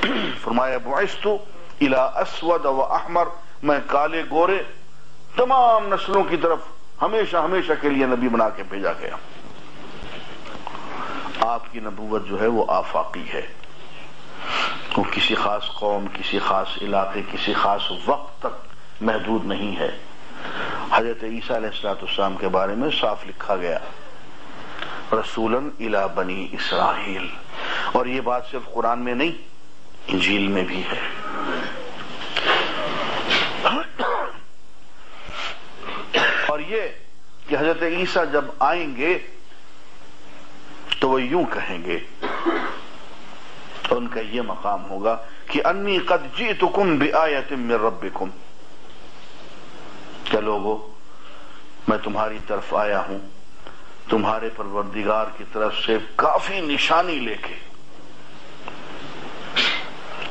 फरमाया बुआस्तु इला असवद व अहमर, मैं काले गोरे तमाम नस्लों की तरफ़ हमेशा हमेशा के लिए नबी बना के भेजा गया आपकी नबूवत जो है वो आफाकी है। वो किसी खास कौम, किसी खास इलाके, किसी खास वक्त तक महदूद नहीं है। हज़रत ईसा के बारे में साफ़ लिखा गया, रसूलन इला बनी इसराइल। और ये बात सिर्फ़ कुरान में नहीं इंजील में भी है। और ये कि हज़रत ईसा जब आएँगे तो वो यूँ कहेंगे तो उनका ये मकाम होगा कि अन्नी कद जी तुकुम भी आयतिम में रबिकुम क्या लोगो, मैं तुम्हारी तरफ़ आया हूँ, तुम्हारे परवरदिगार की तरफ़ से काफ़ी निशानी लेके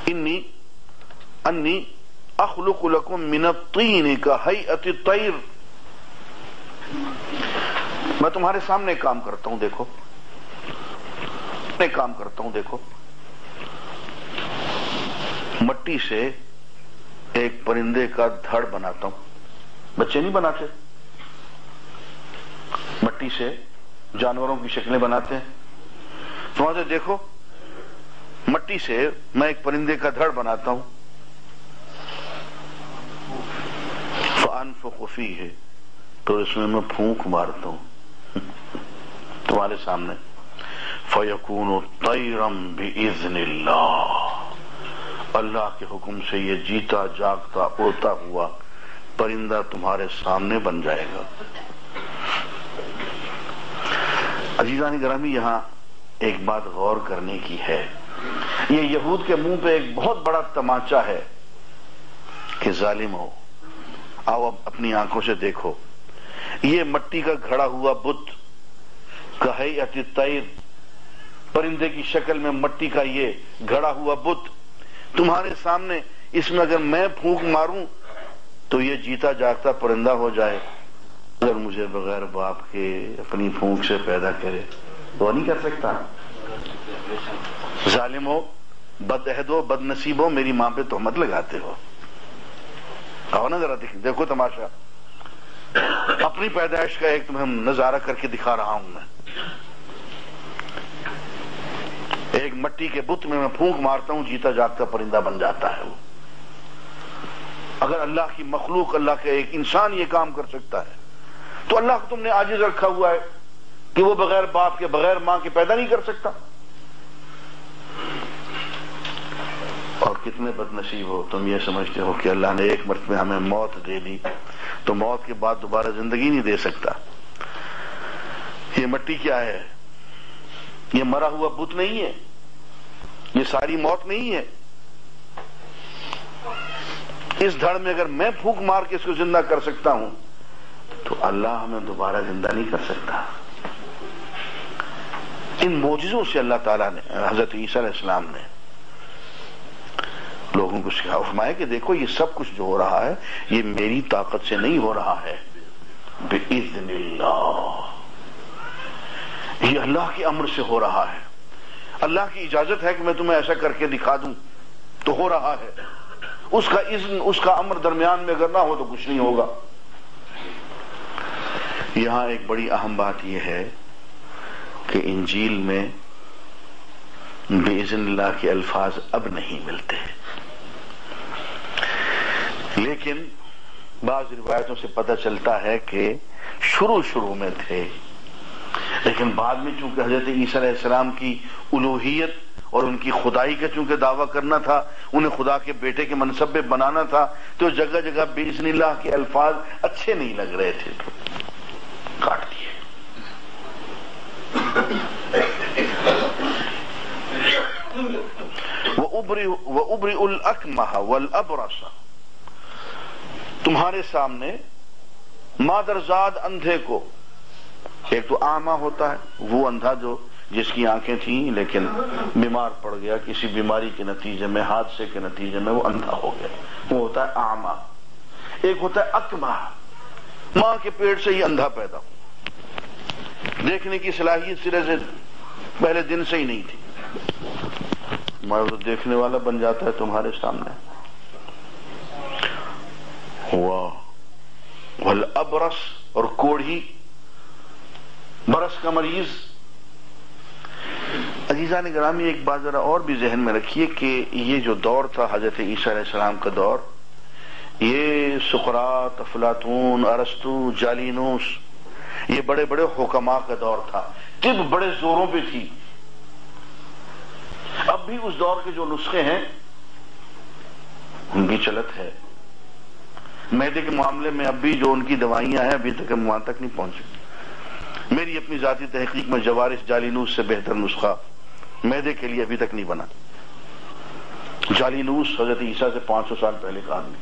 इन्नी अन्नी अखलुकुलकुम मिनतीन का हई अति तैर मैं तुम्हारे सामने काम करता हूँ, देखो। मैं काम करता हूँ, देखो। मट्टी से एक परिंदे का धड़ बनाता हूँ। बच्चे नहीं बनाते? मट्टी से जानवरों की शक्लें बनाते हैं। तो से देखो मट्टी से मैं एक परिंदे का धड़ बनाता हूँ। फान फुफी है तो इसमें मैं फूंक मारता हूँ। तुम्हारे सामने। फयकून तैरम भी इजनिल्ला अल्लाह के हुक्म से ये जीता जागता उड़ता हुआ परिंदा तुम्हारे सामने बन जाएगा। अजीजानी ग्रामी यहाँ एक बात गौर करने की है। ये यहूद के मुँह पे एक बहुत बड़ा तमाचा है कि जालिम हो। आओ अब अपनी आँखों से देखो। ये मट्टी का घड़ा हुआ बुत कहे अति तैर, परिंदे की शक्ल में मट्टी का ये घड़ा हुआ बुत, तुम्हारे सामने इसमें अगर मैं फूंक मारूं तो ये जीता जागता परिंदा हो जाए। अगर मुझे बगैर बाप के अपनी फूंक से पैदा करे तो नहीं कर सकता। जालिम बदअहदो बदनसीबो, मेरी माँ पे तोहमत लगाते हो। आओ ना जरा देखो तमाशा। अपनी पैदाइश का एक तुम्हें नज़ारा करके दिखा रहा हूँ मैं। एक मट्टी के बुत में मैं फूंक मारता हूँ, जीता जागता परिंदा बन जाता है वो। अगर अल्लाह की मखलूक, अल्लाह के एक इंसान ये काम कर सकता है तो अल्लाह को तुमने आजिज रखा हुआ है कि वो बगैर बाप के, बगैर माँ के पैदा नहीं कर सकता। कितने बदनसीब हो? तुम ये समझते हो कि अल्लाह ने एक मर्त में हमें मौत दे दी तो मौत के बाद दोबारा ज़िंदगी नहीं दे सकता। ये मट्टी क्या है? ये मरा हुआ बुत नहीं है? ये सारी मौत नहीं है? इस धड़ में अगर मैं फूक मार के इसको ज़िंदा कर सकता हूँ तो अल्लाह हमें दोबारा ज़िंदा नहीं कर सकता। इन मोजिजों से अल्लाह ताला ने, हज़रत ईसा इस्लाम ने लोगों को सिखा फरमाया कि देखो, ये सब कुछ जो हो रहा है, ये मेरी ताकत से नहीं हो रहा है। ये अल्लाह के अमर से हो रहा है। अल्लाह की इजाज़त है कि मैं तुम्हें ऐसा करके दिखा दूँ तो हो रहा है। उसका इज्न, उसका अमर दरमियान में अगर ना हो तो कुछ नहीं होगा। यहाँ एक बड़ी अहम बात यह है कि इंजील में बेजनल्ला के अल्फाज अब नहीं मिलते। लेकिन बाज रिवायतों से पता चलता है कि शुरू शुरू में थे। लेकिन बाद में चूँकि हज़रत ईसीम की उलूहियत और उनकी खुदाई का चूँकि दावा करना था, उन्हें खुदा के बेटे के मनसब बनाना था तो जगह जगह बेजनिल्ला के अल्फाज अच्छे नहीं लग रहे थे। काट दिए। वो उबरी वो उबरी उल अकमह वल अबरसा। तुम्हारे सामने मादरजाद अंधे को। एक तो आमा होता है, वो अंधा जो, जिसकी आँखें थी, लेकिन बीमार पड़ गया, किसी बीमारी के नतीजे में, हादसे के नतीजे में वो अंधा हो गया। वो होता है आमा। एक होता है अकमा। माँ के पेट से ही अंधा पैदा हो देखने की सलाहियत सिरे से पहले दिन से ही नहीं थी। मैं तो देखने वाला बन जाता है तुम्हारे सामने हुआ वल अबरस और कोढ़ी, बरस का मरीज़। अजीजा ने ग्रामी एक बात जरा और भी जहन में रखिए कि ये जो दौर था हज़रत ईसा का दौर, ये सुकरात अफलातून, अरस्तु, जालिनूस, ये बड़े बड़े हुकमा का दौर था। तिब बड़े जोरों पे थी। अब भी उस दौर के जो नुस्खे हैं, उनकी चलत है। मैदे के मामले में अब भी जो उनकी दवाइयाँ हैं, अभी तक वहाँ तक नहीं पहुँची। मेरी अपनी जाति तहकीक में जवारिस जालीनूस से बेहतर नुस्खा मैदे के लिए अभी तक नहीं बना। जालीनूस हज़रत ईसा से 500 साल पहले का आदमी।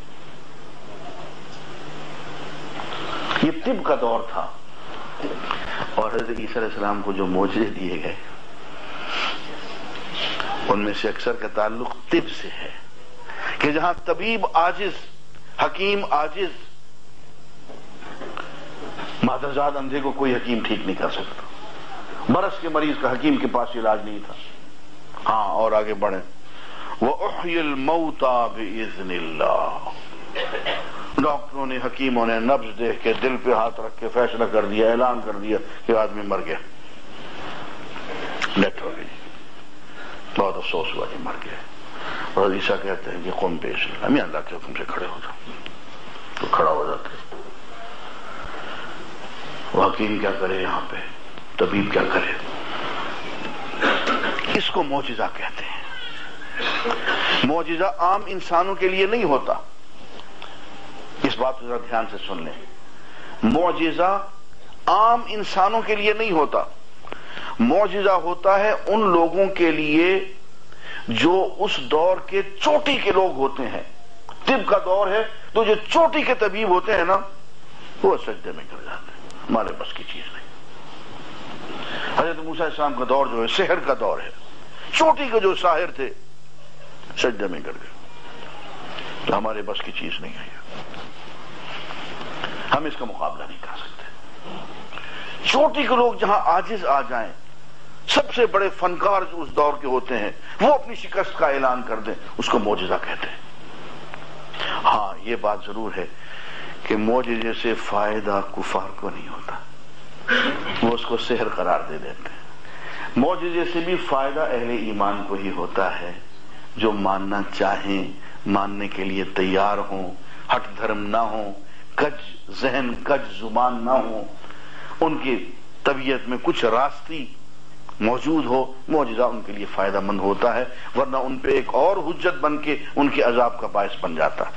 ये तिब का दौर था। और हज़रत ईसा को जो मोजे दिए गए, उनमें से अक्सर का ताल्लुक तिब से है कि जहाँ तबीब आजिज हकीम आजिज। मादरजाद अंधे को कोई हकीम ठीक नहीं कर सकता। बरस के मरीज़ का हकीम के पास इलाज नहीं था। हाँ और आगे बढ़े। वह मऊता बिजनिल्ला डॉक्टरों ने हकीमों ने नब्ज देख के दिल पे हाथ रख के फैसला कर दिया, ऐलान कर दिया कि आदमी मर गया। डेथ हो गई। बहुत अफसोस हुआ कि मर गया। और ईसा कहते हैं कि कौन पेश हम अल्लाह के हुक्म से खड़े हो जाओ तो खड़ा हो जाते वो हकीम क्या करे यहाँ पे? तबीब क्या करे? इसको मोजिजा कहते हैं? मोजिजा आम इंसानों के लिए नहीं होता। इस बात को जरा ध्यान से सुन लें। मोजिजा आम इंसानों के लिए नहीं होता। मोजिजा होता है उन लोगों के लिए जो उस दौर के चोटी के लोग होते हैं। तिब का दौर है तो जो चोटी के तबीब होते हैं ना, वो सजदे में कर जाते हैं, हमारे बस की चीज़ नहीं। हज़रत मूसा इस्लाम का दौर जो है, शहर का दौर है। चोटी के जो साहिर थे, सजदे में कर गए। तो हमारे बस की चीज़ नहीं है। हम इसका मुकाबला नहीं कर सकते। चोटी के लोग जहाँ आजिज आ जाएँ, सबसे बड़े फनकार जो उस दौर के होते हैं, वो अपनी शिकस्त का ऐलान कर दें, उसको मोजिजा कहते हैं। हाँ ये बात ज़रूर है कि मोजे से फ़ायदा कुफार को नहीं होता। वो उसको सेहर करार दे देते हैं। मोजिजे से भी फ़ायदा अहले ईमान को ही होता है, जो मानना चाहें, मानने के लिए तैयार हों हट धर्म ना हो, कज जहन, कज ज़ुबान ना हो, उनकी तबीयत में कुछ रास्ती मौजूद हो मौजूदा उनके लिए फ़ायदा मंद होता है, वरना उन पे एक और हुज्जत बन के उनके अजाब का बायस बन जाता।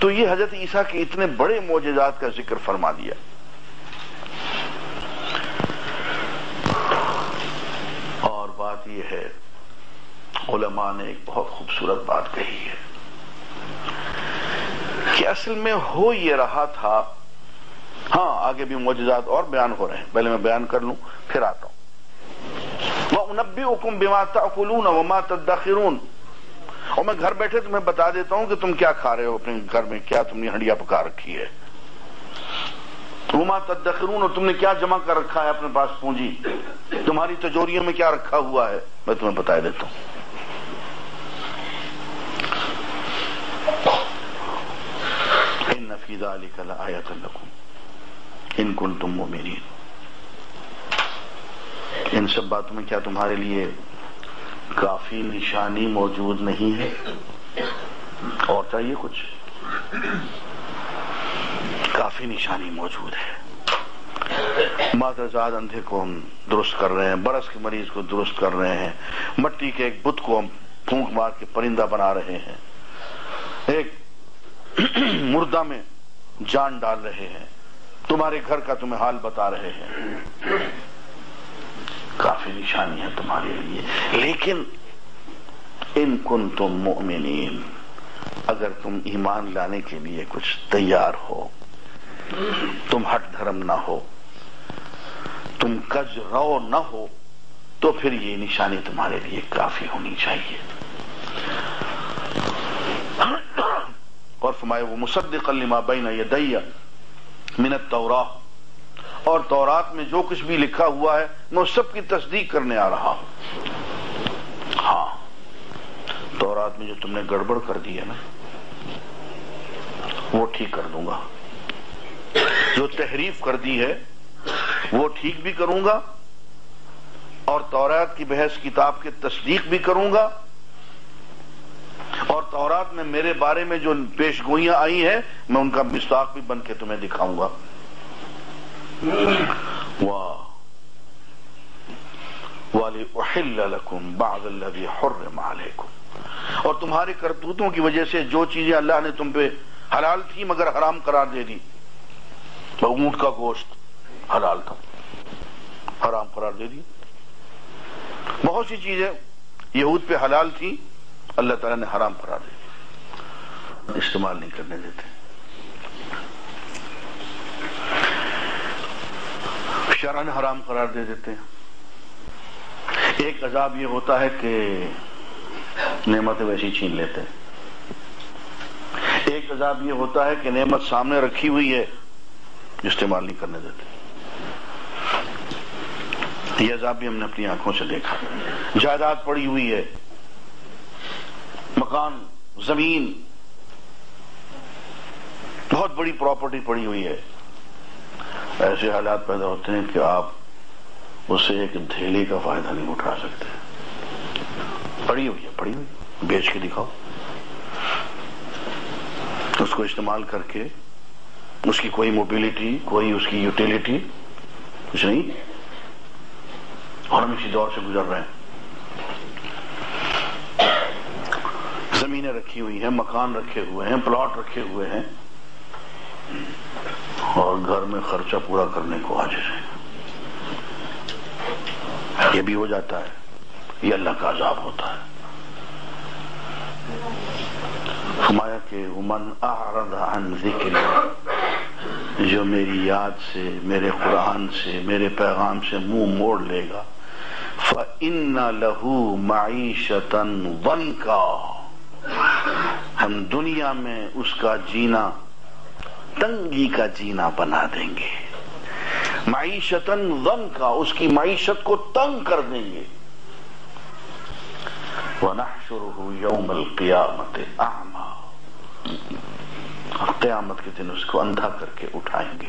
तो ये हज़रत ईसा के इतने बड़े मोजात का ज़िक्र फरमा दिया। और बात यह है, उलमा ने एक बहुत खूबसूरत बात कही है कि असल में हो ये रहा था हाँ आगे भी मोजात और बयान हो रहे हैं। पहले मैं बयान कर लूँ, फिर आता हूँ। उनबी बिमा वमा तदखिरून और मैं घर बैठे तुम्हें बता देता हूँ कि तुम क्या खा रहे हो अपने घर में, क्या तुमने हंडिया पका रखी है। वमा तदखिरून, और तुमने क्या जमा कर रखा है अपने पास पूंजी? तुम्हारी तिजोरियों में क्या रखा हुआ है? मैं तुम्हें बता देता हूँ। इन नफीदा अली कला मोमिन इन सब बातों में क्या तुम्हारे लिए काफ़ी निशानी मौजूद नहीं है? और चाहिए कुछ? काफ़ी निशानी मौजूद है। मातजाद अंधे को हम दुरुस्त कर रहे हैं, बरस के मरीज़ को दुरुस्त कर रहे हैं, मट्टी के एक बुत को हम फूंक मार के परिंदा बना रहे हैं। एक मुर्दा में जान डाल रहे हैं। तुम्हारे घर का तुम्हें हाल बता रहे हैं। काफ़ी निशानी है तुम्हारे लिए। लेकिन इन कुन तुम मोमिन अगर तुम ईमान लाने के लिए कुछ तैयार हो, तुम हट धर्म ना हो, तुम कज रो ना हो तो फिर ये निशानी तुम्हारे लिए काफ़ी होनी चाहिए। और फरमाए, वो मुसद कलिमा बैन ये दैया मिनत तौरा और तौरात में जो कुछ भी लिखा हुआ है, मैं उस सब की तस्दीक करने आ रहा हूँ। हाँ तौरात में जो तुमने गड़बड़ कर दी है ना, वो ठीक कर दूँगा। जो तहरीफ कर दी है, वो ठीक भी करूँगा, और तौरात की बहस किताब के तस्दीक भी करूँगा। और तौरात में मेरे बारे में जो पेशगोइयाँ आई हैं, मैं उनका मिसाक भी बन के तुम्हें दिखाऊँगा। और तुम्हारे करतूतों की वजह से जो चीज़ें अल्लाह ने तुम पे हलाल थी मगर हराम करार दे दी तो ऊँट का गोश्त हलाल था हराम करार दे दी बहुत सी चीज़ें यहूद पे हलाल थी अल्लाह ताला ने हराम करार दे दी इस्तेमाल नहीं करने देते शरण हराम करार दे देते हैं। एक अजाब ये होता है कि नेमत वैसी छीन लेते हैं। एक अजाब ये होता है कि नेमत सामने रखी हुई है, इस्तेमाल नहीं करने देते। ये अजाब भी हमने अपनी आँखों से देखा। जायदाद पड़ी हुई है, मकान, ज़मीन, बहुत बड़ी प्रॉपर्टी पड़ी हुई है। ऐसे हालात पैदा होते हैं कि आप उससे एक धेले का फ़ायदा नहीं उठा सकते। पड़ी हुई है पड़ी हुई बेच के दिखाओ। उसको इस्तेमाल करके उसकी कोई मोबिलिटी, कोई उसकी यूटिलिटी, कुछ नहीं। और हम इसी दौर से गुजर रहे हैं। जमीनें रखी हुई हैं, मकान रखे हुए हैं, प्लॉट रखे हुए हैं। और घर में खर्चा पूरा करने को आज है। ये भी हो जाता है। ये अल्लाह का अजाब होता है। फरमाया कि, उमन आरदान ज़िक्र जो मेरी याद से, मेरे कुरान से, मेरे पैगाम से मुँह मोड़ लेगा। फ इन्ना लहू माईशतन वन का हम दुनिया में उसका जीना तंगी का जीना बना देंगे। माईशतन गम का, उसकी माईशत को तंग कर देंगे। वनाशुरमत आमा। क्यामत के दिन उसको अंधा करके उठाएँगे।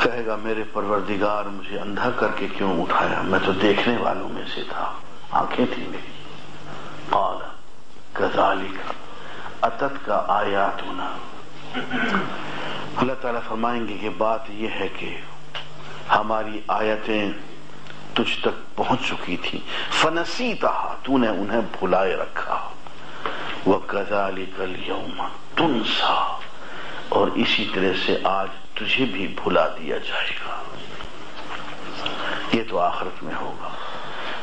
कहेगा, मेरे परवरदिगार मुझे अंधा करके क्यों उठाया? मैं तो देखने वालों में से था। आँखें थी मेरी। काल का, अतत का आयात होना। अल्लाह ताला फरमाएँगे कि बात यह है कि हमारी आयतें तुझ तक पहुँच चुकी थी। फनसी तहा तूने उन्हें भुलाए रखा। वह कजाली कल यौमा तुनसा। और इसी तरह से आज तुझे भी भुला दिया जाएगा। ये तो आखिरत में होगा।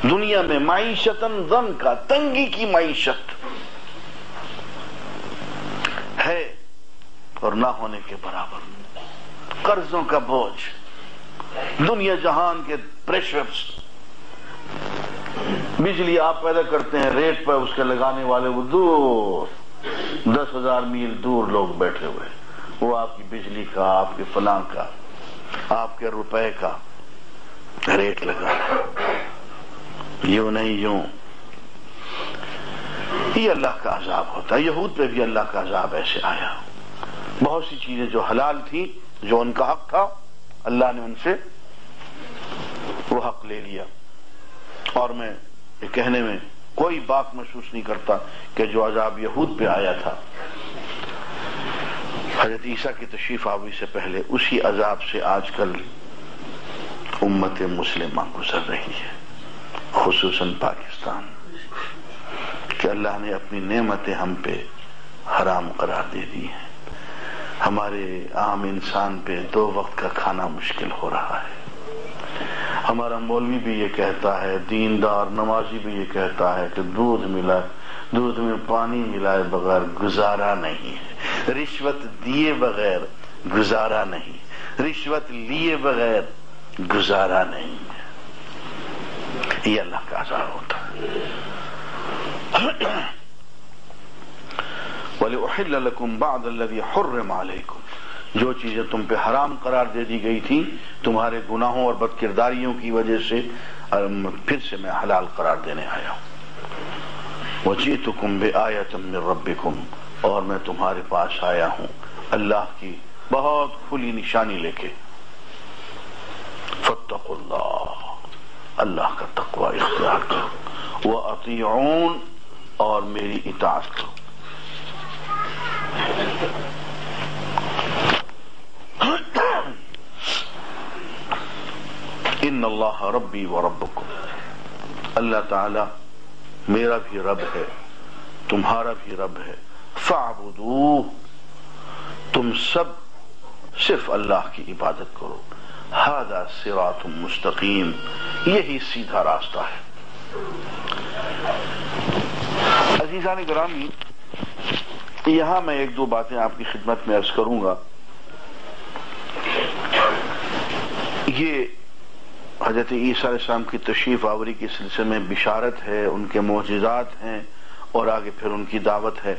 दुनिया में माईशतन दम का, तंगी की माईशत है और ना होने के बराबर। कर्जों का बोझ, दुनिया जहान के प्रेशर्स बिजली आप पैदा करते हैं रेट पर उसके लगाने वाले वो दूर, दस हज़ार मील दूर लोग बैठे हुए वो आपकी बिजली का, आपके फलां का, आपके रुपए का रेट लगा यूँ नहीं, यूँ। ये अल्लाह का अजाब होता है। यहूद पे भी अल्लाह का अजाब ऐसे आया। बहुत सी चीज़ें जो हलाल थी, जो उनका हक था, अल्लाह ने उनसे वो हक ले लिया। और मैं ये कहने में कोई बात महसूस नहीं करता कि जो अजाब यहूद पे आया था। हज़रत ईसा की तशरीफ़ आवी से पहले उसी अजाब से आजकल उम्मत मुस्लिमा गुजर रही है। खसूस पाकिस्तान। कि अल्लाह ने अपनी नेमतें हम पे हराम करार दे दी हैं। हमारे आम इंसान पे दो वक्त का खाना मुश्किल हो रहा है। हमारा मौलवी भी ये कहता है, दीनदार नमाजी भी ये कहता है कि दूध मिला, दूध में पानी मिलाए बगैर गुजारा नहीं है। रिश्वत दिए बगैर गुजारा नहीं। रिश्वत लिए बगैर गुजारा नहीं है। ये अल्लाह का आज़ाद होता है हुर्रम अलैकुम जो चीज़ें तुम पे हराम करार दे दी गई थी तुम्हारे गुनाहों और बदकिरदारियों की वजह से फिर से मैं हलाल करार देने आया हूँ वजी तो कुंभ आया तुम रबिकुम और मैं तुम्हारे पास आया हूँ अल्लाह की बहुत खुली निशानी लेके फतकुल्ला अल्लाह का तकवा इख्तियार करो। वह अतीऊन और मेरी इतात करो। इन अल्लाह रब्बी व रब्बकुम। अल्लाह ताला मेरा भी रब है, तुम्हारा भी रब है। फाबुदू, तुम सब सिर्फ़ अल्लाह की इबादत करो। हादा सिरात मुस्तकीम, यही सीधा रास्ता है। अजीजान ग्रामी यहाँ मैं एक दो बातें आपकी खिदमत में अर्ज़ करूँगा। ये हज़रत ईसा की तशरीफ़ आवरी के सिलसिले में बिशारत है, उनके मोजात हैं और आगे फिर उनकी दावत है।